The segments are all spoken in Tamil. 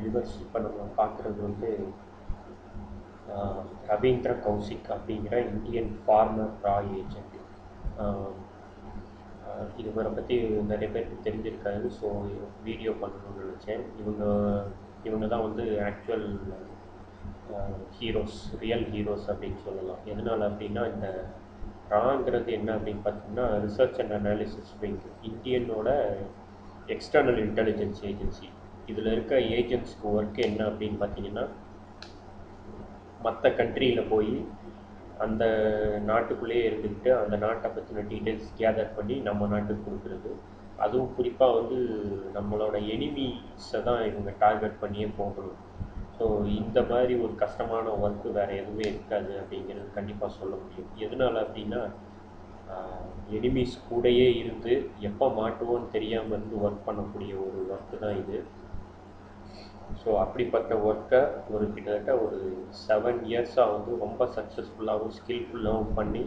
வியூவர்ஸ் இப்போ நம்ம பார்க்குறது வந்து ரவீந்திர கௌசிக் அப்படிங்கிற இந்தியன் ஃபார்மர் ராய் ஏஜென்ட் இவரை பற்றி நிறைய பேருக்கு தெரிஞ்சிருக்காரு ஸோ வீடியோ பண்ணணும்னு நினச்சேன். இவங்க இவங்க தான் வந்து ஆக்சுவல் ஹீரோஸ் ரியல் ஹீரோஸ் அப்படின்னு சொல்லலாம். எதனால் அப்படின்னா இந்த ராங்கிறது என்ன அப்படின்னு பார்த்தீங்கன்னா ரிசர்ச் அண்ட் அனாலிசிஸ் விங் இந்தியனோட எக்ஸ்டர்னல் இன்டெலிஜென்ஸ் ஏஜென்சி இதில் இருக்க ஏஜென்ட்ஸ்க்கு ஒர்க் என்ன அப்படின்னு பார்த்தீங்கன்னா மற்ற கண்ட்ரியில் போய் அந்த நாட்டுக்குள்ளேயே இருந்துக்கிட்டு அந்த நாட்டை பற்றின டீட்டெயில்ஸ் கேதர் பண்ணி நம்ம நாட்டுக்கு கொடுக்குறது. அதுவும் குறிப்பாக வந்து நம்மளோட எனிமீஸை தான் இவங்க டார்கெட் பண்ணியே போகணும். ஸோ இந்த மாதிரி ஒரு கஷ்டமான ஒர்க்கு வேறு எதுவுமே இருக்காது அப்படிங்கிறது கண்டிப்பாக சொல்ல முடியும். எதனால் அப்படின்னா எனிமீஸ் கூடயே இருந்து எப்போ மாட்டுவோன்னு தெரியாமல் இருந்து ஒர்க் பண்ணக்கூடிய ஒரு ஒர்க்கு தான் இது. ஸோ அப்படிப்பட்ட ஒர்க்கை ஒரு கிட்டத்தட்ட ஒரு செவன் இயர்ஸாக வந்து ரொம்ப சக்ஸஸ்ஃபுல்லாகவும் ஸ்கில்ஃபுல்லாகவும் பண்ணி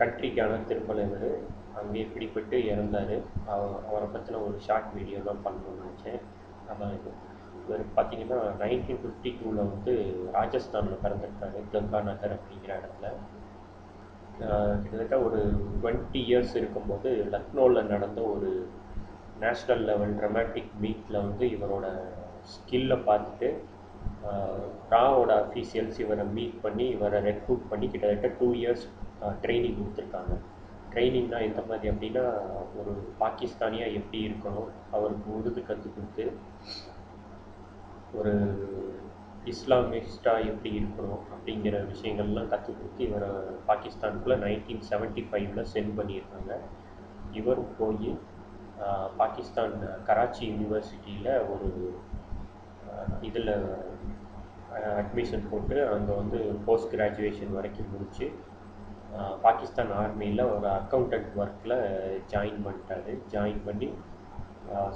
கண்ட்ரிக்கான திருப்பலைவர் அங்கேயே பிடிபட்டு இறந்தார். அவரை பற்றின ஒரு ஷார்ட் வீடியோ தான் பண்ணணும்னு நினச்சேன். அதான் இது இவர் பார்த்தீங்கன்னா நைன்டீன் ஃபிஃப்டி டூவில் வந்து ராஜஸ்தானில் பிறந்திருக்காரு கங்கா நகர் அப்படிங்கிற இடத்துல. கிட்டத்தட்ட ஒரு டுவெண்ட்டி இயர்ஸ் இருக்கும்போது லக்னோவில் நடந்த ஒரு நேஷ்னல் லெவல் ட்ரமேட்டிக் மீட்டில் வந்து இவரோட ஸ்கில்லை பார்த்துட்டு ராவோட அஃபீஷியல்ஸ் இவரை மீட் பண்ணி இவரை ரெக்ரூட் பண்ணி கிட்டத்தட்ட டூ இயர்ஸ் ட்ரைனிங் கொடுத்துருக்காங்க. ட்ரைனிங்னா எந்த மாதிரி அப்படின்னா ஒரு பாகிஸ்தானியாக எப்படி இருக்கணும் அவருக்கு உருது கற்றுக் கொடுத்து ஒரு இஸ்லாமிஸ்டாக எப்படி இருக்கணும் அப்படிங்கிற விஷயங்கள்லாம் கற்றுக் கொடுத்து இவரை பாகிஸ்தானுக்குள்ளே நைன்டீன் செவன்ட்டி ஃபைவ்ல சென்ட் பண்ணியிருக்காங்க. இவரும் போய் பாகிஸ்தான் கராச்சி யூனிவர்சிட்டியில் ஒரு இதில் அட்மிஷன் போட்டு அங்கே வந்து போஸ்ட் கிராஜுவேஷன் வரைக்கும் முடித்து பாகிஸ்தான் ஆர்மியில் ஒரு அக்கௌண்டன்ட் ஒர்க்கில் ஜாயின் பண்ணிட்டாரு. ஜாயின் பண்ணி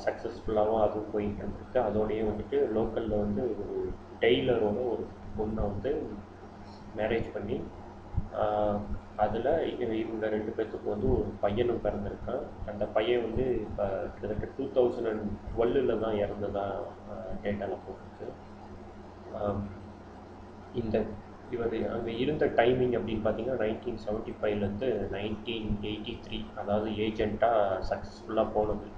சக்ஸஸ்ஃபுல்லாகவும் அதுவும் போயிட்டு இருந்திருக்கு. அதோடையே வந்துட்டு லோக்கலில் வந்து ஒரு டெய்லரோட ஒரு பொண்ணை வந்து மேரேஜ் பண்ணி அதில் இவங்க ரெண்டு பேர்த்துக்கு வந்து ஒரு பையனும் பிறந்திருக்கான். அந்த பையன் வந்து இப்போ கிட்டத்தட்ட டூ தௌசண்ட் அண்ட் டுவெல்லில் தான் இறந்ததாக டேட்டாவில் போட்டிருக்கு. இந்த இவர் அங்கே இருந்த டைமிங் அப்படின்னு பார்த்தீங்கன்னா நைன்டீன் செவன்ட்டி ஃபைவ்லேருந்து நைன்டீன் எயிட்டி த்ரீ அதாவது ஏஜெண்ட்டாக சக்ஸஸ்ஃபுல்லாக போனது.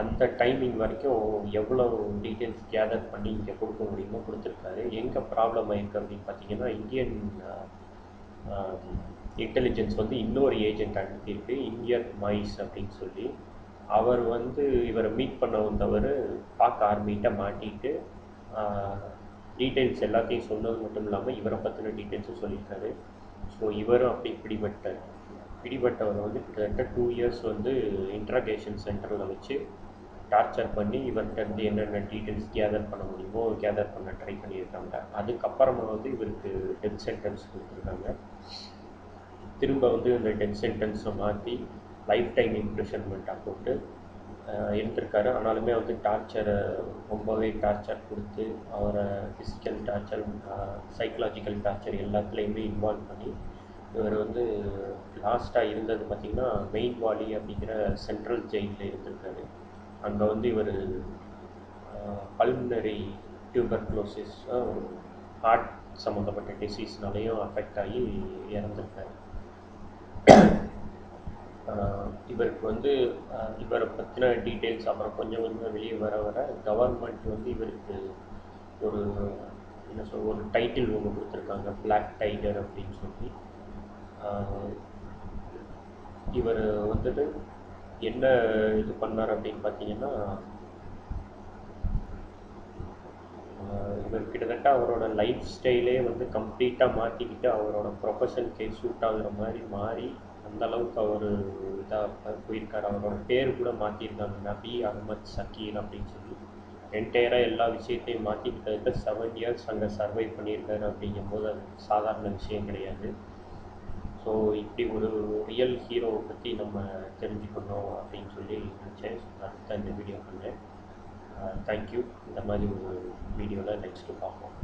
அந்த டைமிங் வரைக்கும் எவ்வளோ டீட்டெயில்ஸ் கேதர் பண்ணி இங்கே கொடுக்க முடியுமோ கொடுத்துருக்காரு. எங்கே ப்ராப்ளம் ஆயிருக்கு அப்படின்னு பார்த்தீங்கன்னா இந்தியன் இன்டெலிஜென்ஸ் வந்து இன்னொரு ஏஜென்ட் அனுப்பியிருக்கு இந்தியன் மைஸ் அப்படின்னு சொல்லி. அவர் வந்து இவரை மீட் பண்ண வந்தவர் பார்க்க ஆர்மிகிட்ட மாட்டிட்டு டீட்டெயில்ஸ் எல்லாத்தையும் சொன்னது மட்டும் இல்லாமல் இவரை பற்றின டீட்டெயில்ஸும் சொல்லியிருக்காரு. ஸோ இவரும் அப்படி பிடிபட்டார். பிடிபட்டவர் வந்து கிட்டத்தட்ட டூ இயர்ஸ் வந்து இன்ட்ராகேஷன் சென்டரில் வச்சு டார்ச்சர் பண்ணி இவர்கிட்ட இருந்து என்னென்ன டீட்டெயில்ஸ் கேதர் பண்ண முடியுமோ கேதர் பண்ண ட்ரை பண்ணியிருக்காங்க. அதுக்கப்புறமா வந்து இவருக்கு டெத் சென்டென்ஸ் கொடுத்துருக்காங்க. திரும்ப வந்து இந்த டெத் சென்டென்ஸை மாற்றி லைஃப் டைம் இம்ப்ரெஷன்மெண்ட்டாக போட்டு ஆஹ் இருந்திருக்காரு ஆனாலுமே வந்து டார்ச்சரை ரொம்பவே டார்ச்சர் கொடுத்து அவரை ஃபிசிக்கல் டார்ச்சர் சைக்கலாஜிக்கல் டார்ச்சர் எல்லாத்துலேயுமே இன்வால்வ் பண்ணி இவர் வந்து லாஸ்ட்டாக இருந்தது பார்த்திங்கன்னா மெயின் வாலி அப்படிங்கிற சென்ட்ரல் ஜெயிலில் இருந்திருக்காரு. அங்கே வந்து இவர் பல்முனரி டியூபர்க்ளோசிஸ் ஹார்ட் சம்மந்தப்பட்ட டிசீஸ்னாலையும் அஃபெக்ட் ஆகி இறந்துருக்காரு. இவருக்கு வந்து இவரை பற்றின டீட்டெயில்ஸ் அப்புறம் கொஞ்சம் கொஞ்சமாக வெளியே வர வர கவர்மெண்ட் வந்து இவருக்கு ஒரு என்ன சொல் ஒரு டைட்டில் ஒன்று கொடுத்துருக்காங்க பிளாக் டைகர் அப்படின்னு சொல்லி. இவர் வந்துட்டு என்ன இது பண்ணார் அப்படின்னு பார்த்தீங்கன்னா இவர் கிட்டத்தட்ட அவரோட லைஃப் ஸ்டைலே வந்து கம்ப்ளீட்டாக மாற்றிக்கிட்டு அவரோட ப்ரொஃபஷனுக்கே சூட் ஆகுற மாதிரி மாறி அந்த அளவுக்கு அவர் இதாக போயிருக்கார். அவரோட பேர் கூட மாற்றிருக்காங்க நபி அகமத் சக்கீர் அப்படின்னு சொல்லி. என்டையராக எல்லா விஷயத்தையும் மாற்றிக்கிட்டதுக்கு செவன் இயர்ஸ் அங்கே சர்வை பண்ணியிருக்காரு அப்படிங்கும்போது அது சாதாரண விஷயம் கிடையாது. ஸோ இப்படி ஒரு ரியல் ஹீரோவை பற்றி நம்ம தெரிஞ்சுக்கணும் அப்படின்னு சொல்லி நினச்சேன். அதுக்கு தான் இந்த வீடியோ பண்ணேன் தேங்க்யூ இந்த மாதிரி ஒரு வீடியோவில் நெக்ஸ்ட்டு பார்ப்போம்.